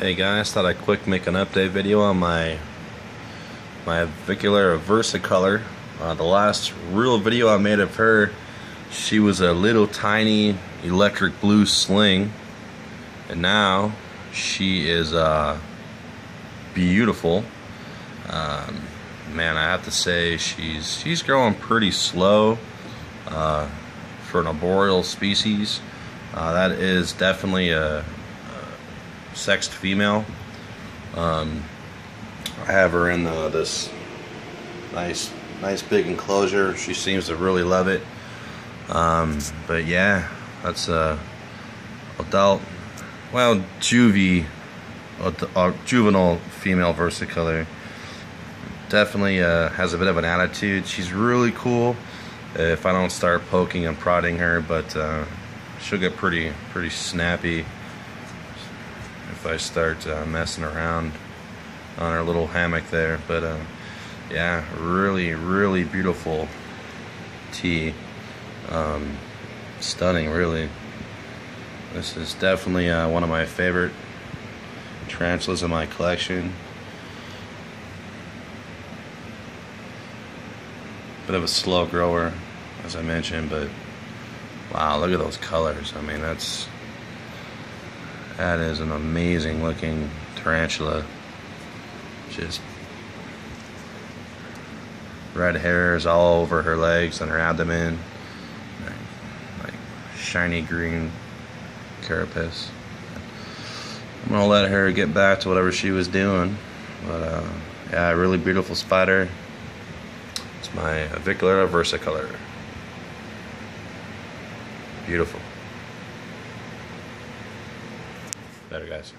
Hey guys, thought I'd quick make an update video on my my Avicularia Versicolor. Uh, the last real video I made of her, she was a little tiny electric blue sling, and now she is uh, beautiful. Um, man, I have to say she's she's growing pretty slow uh, for an arboreal species. Uh, that is definitely a, sexed female. Um, I have her in uh, this nice, nice big enclosure. She seems to really love it. Um, but yeah, that's a adult, well, juvie, uh, juvenile female versicolor. Definitely uh, has a bit of an attitude. She's really cool. If I don't start poking and prodding her, but uh, she'll get pretty, pretty snappy if I start uh, messing around on our little hammock there. But uh, yeah, really, really beautiful T. Um, stunning, really. This is definitely uh, one of my favorite tarantulas in my collection. Bit of a slow grower, as I mentioned, but wow, look at those colors. I mean, that's that is an amazing looking tarantula. Just red hairs all over her legs and her abdomen. Like shiny green carapace. I'm gonna let her get back to whatever she was doing. But uh, yeah, really beautiful spider. It's my Avicularia versicolor. Beautiful. Better, guys.